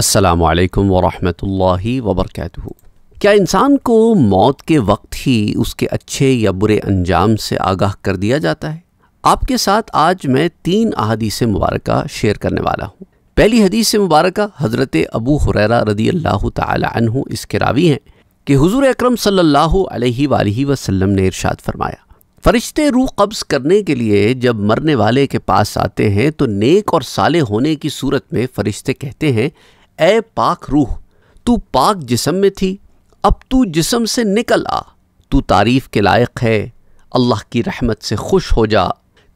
असलकम वरहमतुल्लाहि वबरकatuh क्या इंसान को मौत के वक्त ही उसके अच्छे या बुरे अंजाम से आगाह कर दिया जाता है? आपके साथ आज मैं तीन अहादीस मुबारक शेयर करने वाला हूँ। पहली हदीस मुबारक हज़रत अबू हुरैरा रदी अल्लाह तु इसके रावी हैं कि हुजूर अकरम सल्लल्लाहु अलैहि ने इरशाद फरमाया, फरिश्ते रूह कब्ज़ करने के लिए जब मरने वाले के पास आते हैं तो नेक और साले होने की सूरत में फरिश्ते कहते हैं ए पाक रूह, तू पाक जिसम में थी, अब तू जिसम से निकल आ। तू तारीफ़ के लायक है, अल्लाह की रहमत से खुश हो जा।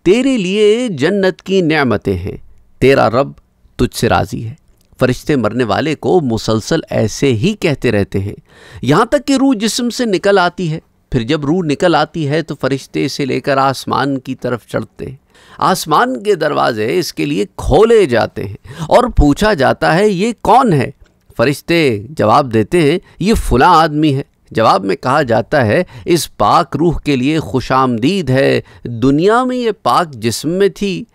तेरे लिए जन्नत की नेमतें हैं, तेरा रब तुझसे राज़ी है। फरिश्ते मरने वाले को मुसलसल ऐसे ही कहते रहते हैं, यहाँ तक कि रूह जिसम से निकल आती है। फिर जब रूह निकल आती है तो फरिश्ते इसे लेकर आसमान की तरफ़ चढ़ते हैं। आसमान के दरवाजे इसके लिए खोले जाते हैं और पूछा जाता है, ये कौन है? फरिश्ते जवाब देते हैं, ये फुला आदमी है। जवाब में कहा जाता है, इस पाक रूह के लिए खुश आमदीद है। दुनिया में ये पाक जिस्म में थी।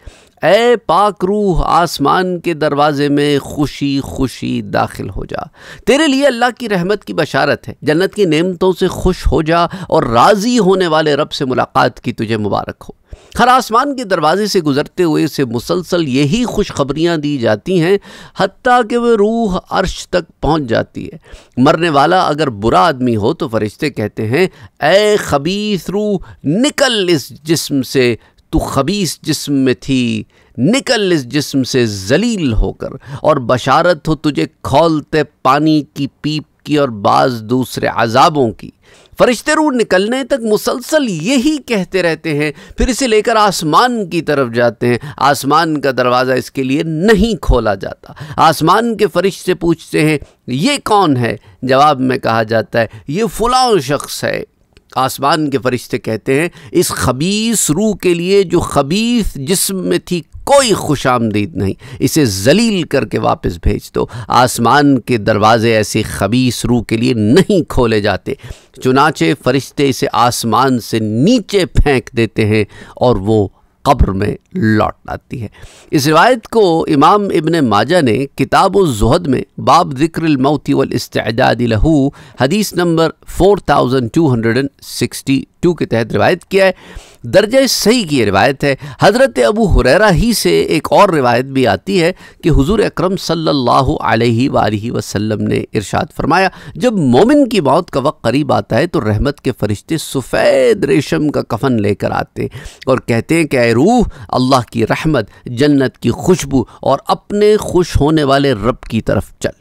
ए पाक रूह, आसमान के दरवाजे में खुशी खुशी दाखिल हो जा। तेरे लिए अल्लाह की रहमत की बशारत है। जन्नत की नेमतों से खुश हो जा और राज़ी होने वाले रब से मुलाकात की तुझे मुबारक हो। हर आसमान के दरवाजे से गुजरते हुए से मुसलसल यही खुशखबरियाँ दी जाती हैं हती कि वह रूह अर्श तक पहुँच जाती है। मरने वाला अगर बुरा आदमी हो तो फरिश्ते कहते हैं ए खबीस रूह, निकल इस जिस्म से तू खबीस जिस्म में थी, निकल इस जिस्म से जलील होकर, और बशारत हो तुझे खोलते पानी की पीप की और बाज़ दूसरे अजाबों की। फरिश्ते रू निकलने तक मुसलसल यही कहते रहते हैं, फिर इसे लेकर आसमान की तरफ़ जाते हैं। आसमान का दरवाज़ा इसके लिए नहीं खोला जाता। आसमान के फरिश्ते पूछते हैं, ये कौन है? जवाब में कहा जाता है, ये फ़ुलाँ शख्स है। आसमान के फरिश्ते कहते हैं, इस खबीस रूह के लिए जो खबीस जिस्म में थी, कोई खुश आमदीद नहीं। इसे जलील करके वापस भेज दो। आसमान के दरवाज़े ऐसे खबीस रूह के लिए नहीं खोले जाते। चुनाचे फरिश्ते इसे आसमान से नीचे फेंक देते हैं और वो कब्र में लौट आती है। इस रिवायत को इमाम इबन माजा ने किताब जहद में बाब ज़िक्र वल इस्तेदाद लहू, हदीस नंबर 4262 के तहत रिवायत किया है। दर्ज सही की रिवायत है। हज़रत अबू हुरैरा ही से एक और रिवायत भी आती है कि हुजूर अकरम सल्लल्लाहु अलैहि वसल्लम ने इरशाद फरमाया, जब मोमिन की मौत का वक्त करीब आता है तो रहमत के फरिश्ते सफ़ेद रेशम का कफन लेकर आते और कहते हैं कि रूह, अल्लाह की रहमत, जन्नत की खुशबू और अपने खुश होने वाले रब की तरफ़ चल।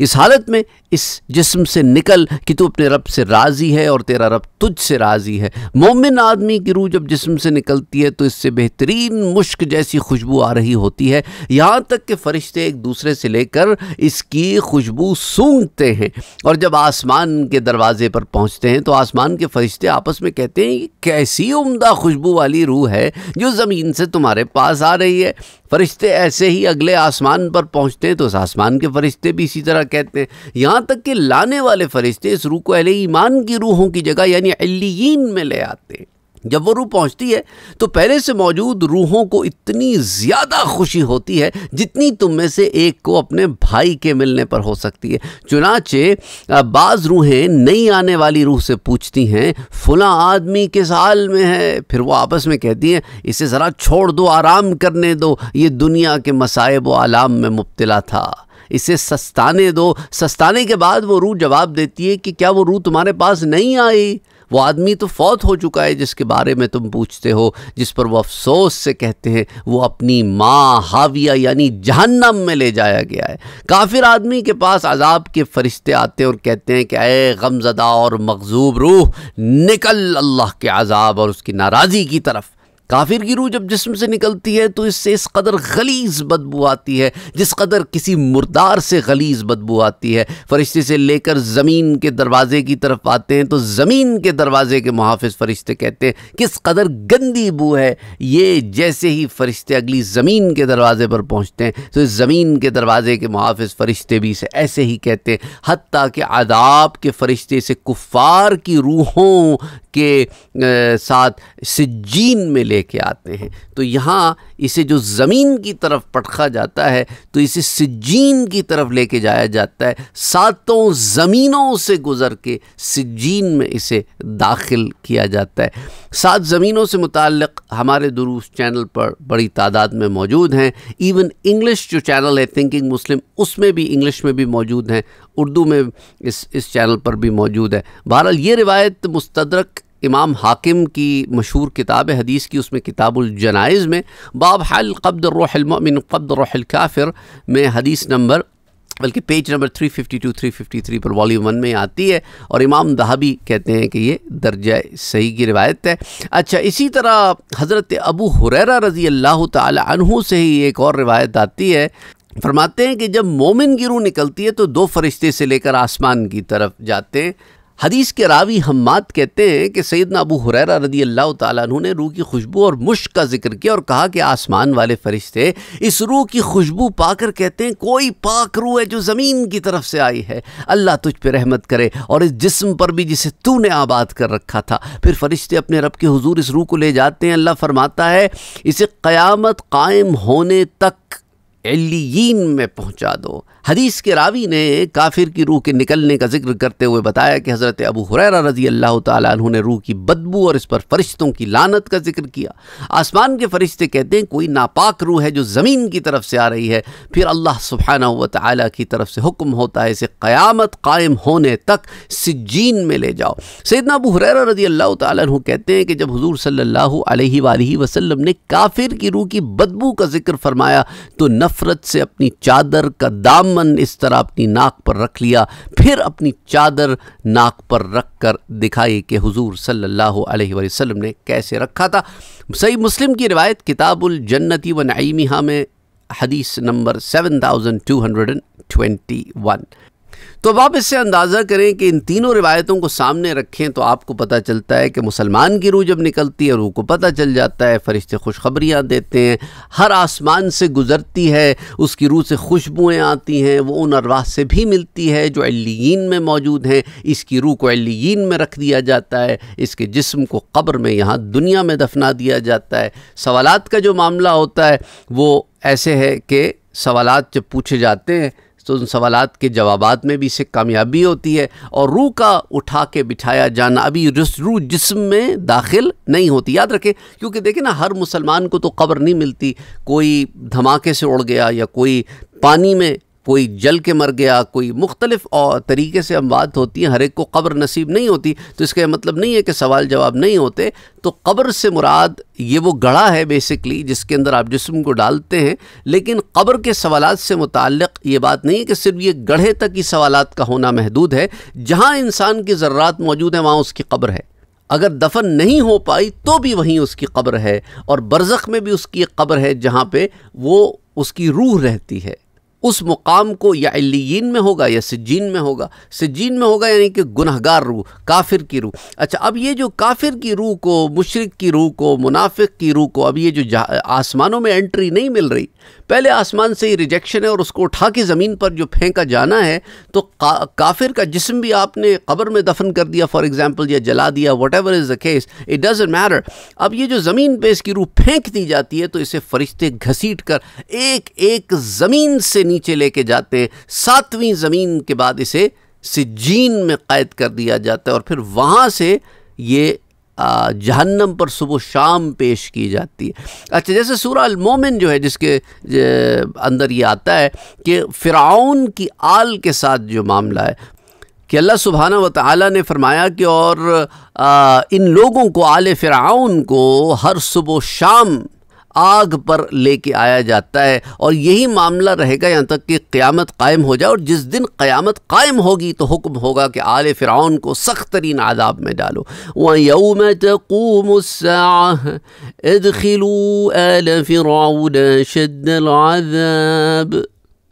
इस हालत में इस जिस्म से निकल कि तू अपने रब से राज़ी है और तेरा रब तुझ से राज़ी है। मोमिन आदमी की रूह जब जिस्म से निकलती है तो इससे बेहतरीन मुश्क जैसी खुशबू आ रही होती है। यहाँ तक कि फ़रिश्ते एक दूसरे से लेकर इसकी खुशबू सूंघते हैं और जब आसमान के दरवाज़े पर पहुँचते हैं तो आसमान के फ़रिश्ते आपस में कहते हैं कैसी उम्दा खुशबू वाली रूह है जो ज़मीन से तुम्हारे पास आ रही है। फ़रिश्ते ऐसे ही अगले आसमान पर पहुँचते हैं तो उस आसमान के फ़रिश्ते भी इसी तरह कहते हैं। यहाँ यहाँ तक कि लाने वाले फरिश्ते इस रूह को अहले ईमान की रूहों की जगह, यानी अलीन में ले आते हैं। जब वो रूह पहुँचती है तो पहले से मौजूद रूहों को इतनी ज़्यादा खुशी होती है, जितनी तुम में से एक को अपने भाई के मिलने पर हो सकती है। चुनाचे बाज़ रूहें नई आने वाली रूह से पूछती हैं, फुला आदमी किस हाल में है? फिर वो आपस में कहती हैं, इसे ज़रा छोड़ दो, आराम करने दो, ये दुनिया के मसायब व आलाम में मुबतला था। इसे सस्ताने दो। सस्ताने के बाद वो रूह जवाब देती है कि क्या वो रूह तुम्हारे पास नहीं आई? वो आदमी तो फौत हो चुका है जिसके बारे में तुम पूछते हो, जिस पर वो अफसोस से कहते हैं, वो अपनी माँ हाविया यानी जहन्नम में ले जाया गया है। काफिर आदमी के पास अजाब के फरिश्ते आते हैं और कहते हैं कि अय गमजदा और मकजूब रूह, निकल अल्लाह के अजाब और उसकी नाराज़ी की तरफ़। काफिर की रूह जब जिस्म से निकलती है तो इससे इस कदर गलीज बदबू आती है, जिस कदर किसी मुर्दार से गलीज बदबू आती है। फरिश्ते से लेकर ज़मीन के दरवाजे की तरफ़ आते हैं तो ज़मीन के दरवाजे के मुहाफ़ फरिश्ते कहते हैं, किस कदर गंदी बू है। ये जैसे ही फरिश्ते अगली ज़मीन के दरवाजे पर पहुँचते हैं तो इस ज़मीन के दरवाजे के मुहाफ़ फरिश्ते भी इसे ऐसे ही कहते हैं हती कि आदाब के फरिश्ते से कुफ़ार की रूहों के साथ सिज्जीन में लेके आते हैं। तो यहाँ इसे जो ज़मीन की तरफ़ पटखा जाता है तो इसे सिज्जीन की तरफ़ लेके जाया जाता है। सातों ज़मीनों से गुज़र के सिज्जीन में इसे दाखिल किया जाता है। सात ज़मीनों से मुतक़ हमारे दुरूस चैनल पर बड़ी तादाद में मौजूद हैं। इवन इंग्लिश जो चैनल है थिंकिंग मुस्लिम उसमें भी इंग्लिश में भी मौजूद हैं। उर्दू में इस इस चैनल पर भी मौजूद है। बहरहाल, ये रिवायत मुस्तदरक इमाम हाकिम की मशहूर किताब हदीस की, उसमें किताबुल जनाइज़ में, बाब हल कब्द रोहमिन कब्द रोहल काफिर में हदीस नंबर, बल्कि पेज नंबर 352 353 पर वॉल्यूम वन में आती है, और इमाम दहाबी कहते हैं कि ये दर्जा सही की रिवायत है। अच्छा इसी तरह हज़रत अबू हुरैरा रज़ी अल्लाह तहु से ही एक और रिवायत आती है फरमाते हैं कि जब मोमिन की रूह निकलती है तो दो फरिश्ते से लेकर आसमान की तरफ़ जाते हैं। हदीस के रावी हम्माद कहते हैं कि सैदना अबू हुरैरा रदी अल्लाह तु ने रूह की खुशबू और मुश्क का ज़िक्र किया और कहा कि आसमान वाले फरिश्ते इस रूह की खुशबू पाकर कहते हैं, कोई पाक रूह है जो ज़मीन की तरफ़ से आई है। अल्लाह तुझ पर रहमत करे और इस जिस्म पर भी जिसे तूने आबाद कर रखा था। फिर फरिश्ते अपने रब के हजूर इस रूह को ले जाते हैं। अल्लाह फरमाता है, इसे क़यामत कायम होने तक एलियीन में पहुँचा दो। हदीस के रावी ने काफिर की रूह के निकलने का ज़िक्र करते हुए बताया कि हज़रत अबू हुरैरा रज़ी अल्लाह तु ने रूह की बदबू और इस पर फरिश्तों की लानत का ज़िक्र किया। आसमान के फरिश्ते कहते हैं, कोई नापाक रूह है जो ज़मीन की तरफ़ से आ रही है, फिर अल्लाह सुबहाना व ताली की तरफ़ से हुक्म होता है, इसे क़यामत कायम होने तक सिज्जीन में ले जाओ। सैदना अबू हुरैरा रज़ी अल्लाह तु कहते हैं कि जब हजूर सल्ला वसल्लम ने काफिर की रूह की बदबू का ज़िक्र फरमाया तो नफ़रत से अपनी चादर का दाम दामन इस तरह अपनी नाक पर रख लिया, फिर अपनी चादर नाक पर रख कर दिखाई कि हुजूर सल्लल्लाहु अलैहि वसल्लम ने कैसे रखा था। सही मुस्लिम की रिवायत किताबुल जन्नति व नईमिहा में हदीस number seven thousand two hundred and twenty one. तो अब आप इससे अंदाज़ा करें कि इन तीनों रिवायतों को सामने रखें तो आपको पता चलता है कि मुसलमान की रूह जब निकलती है, रूह को पता चल जाता है, फ़रिश्ते खुशखबरियाँ देते हैं, हर आसमान से गुज़रती है, उसकी रूह से खुशबुएँ आती हैं, वो उन अरवाह से भी मिलती है जो अलीन में मौजूद हैं, इसकी रूह को अलीन में रख दिया जाता है, इसके जिस्म को कब्र में यहाँ दुनिया में दफना दिया जाता है। सवालत का जो मामला होता है, वो ऐसे है कि सवालत जब पूछे जाते हैं तो उन सवाल के जवाब में भी इसे कामयाबी होती है और रूह का उठा के बिठाया जाना अभी रूह जिसम में दाखिल नहीं होती। याद रखें, क्योंकि देखें ना, हर मुसलमान को तो कब्र नहीं मिलती। कोई धमाके से उड़ गया या कोई पानी में कोई जल के मर गया, कोई मुख्तलिफ़ तरीके से अमवात होती हैं, हर एक को कब्र नसीब नहीं होती तो इसका मतलब नहीं है कि सवाल जवाब नहीं होते तो कब्र से मुराद ये वो गढ़ा है बेसिकली जिसके अंदर आप जिसम को डालते हैं, लेकिन कब्र के सवाल से मुतल ये बात नहीं है कि सिर्फ़ ये गढ़े तक ही सवाल का होना महदूद है, जहाँ इंसान की ज़रूरत मौजूद है, वहाँ उसकी कब्र है। अगर दफन नहीं हो पाई तो भी वहीं उसकी कब्र है, और बरज़ख में भी उसकी एक कब्र है, जहाँ पे वो उसकी रूह रहती है। उस मुकाम को या अलीन में होगा या सिज्जीन में होगा। सिज्जीन में होगा यानी कि गुनहगार रूह काफिर की रूह। अच्छा अब ये जो काफिर की रूह को मुशरक की रूह को मुनाफिक की रूह को अब ये जो आसमानों में एंट्री नहीं मिल रही पहले आसमान से ही रिजेक्शन है और उसको उठा के ज़मीन पर जो फेंका जाना है तो का, काफिर का जिसम भी आपने कब्र में दफन कर दिया फॉर एग्ज़ाम्पल या जला दिया whatever is the case it doesn't matter अब ये जो ज़मीन पे इसकी रूह फेंक दी जाती है तो इसे फरिश्ते घसीट कर एक एक ज़मीन से नीचे लेके जाते सातवीं ज़मीन के बाद इसे सिज्जीन में कैद कर दिया जाता है और फिर वहाँ से ये जहन्नम पर सुबह शाम पेश की जाती है। अच्छा जैसे सूरा मोमिन जो है जिसके अंदर ये आता है कि फ़िरौन की आल के साथ जो मामला है कि अल्लाह सुबहाना व ताली ने फरमाया कि और आ, इन लोगों को आल फ़िरौन को हर सुबह शाम आग पर लेके आया जाता है और यही मामला रहेगा यहाँ तक कि क़्यामत कायम हो जाए और जिस दिन क़्यामत कायम होगी तो हुक्म होगा कि आल फ़िरौन को सख्त तरीन आदाब में डालो। वह यौम तकूम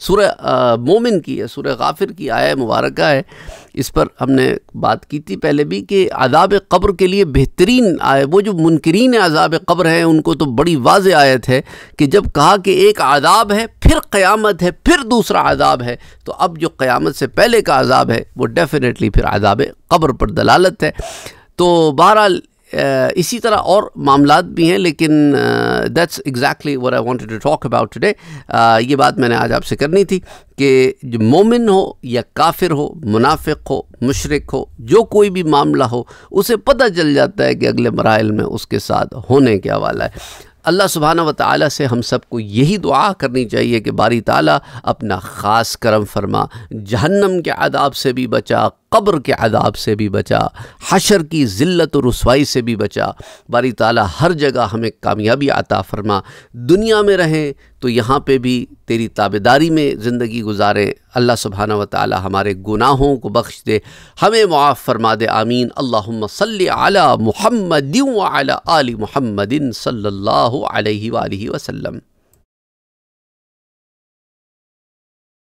सूर्य मोमिन की है सूर्य गाफिर की आया मुबारक है। इस पर हमने बात की थी पहले भी कि आदाब कब्र के लिए बेहतरीन आय, वो जो मुनकरीन आज़ाब कब्र हैं, उनको तो बड़ी वाज आयत है कि जब कहा कि एक आदाब है, फिर क़यामत है, फिर दूसरा आदाब है तो अब जो क़यामत से पहले का आदाब है, वो डेफिनेटली फिर आदाब कब्र पर दलालत है। तो बहरहाल इसी तरह और मामला भी हैं, लेकिन that's exactly where I wanted to talk about today ये बात मैंने आज आपसे करनी थी कि जो मोमिन हो या काफिर हो, मुनाफिक हो, मुशरक हो, जो कोई भी मामला हो, उसे पता चल जाता है कि अगले मराइल में उसके साथ होने के वाला है। अल्लाह सुबहाना व ताली से हम सबको यही दुआ करनी चाहिए कि बारी ताला अपना ख़ास करम फरमा। जहन्नम के आदाब से भी बचा कब्र के अदाब से भी बचा, हशर की ज़िल्लत और रसवाई से भी बचा। बारी ताला हर जगह हमें कामयाबी आता फरमा। दुनिया में रहें तो यहाँ पे भी तेरी ताबेदारी में ज़िंदगी गुजारें। अल्लाह सुबहाना व ताली हमारे गुनाहों को बख्श दे, हमें मुआफ़ फरमा दे। आमीन। अल्लाहुम्म सल्ली अला अला आली मुहम्मदिन सल्लल्लाहु अलैहि वसल्लम।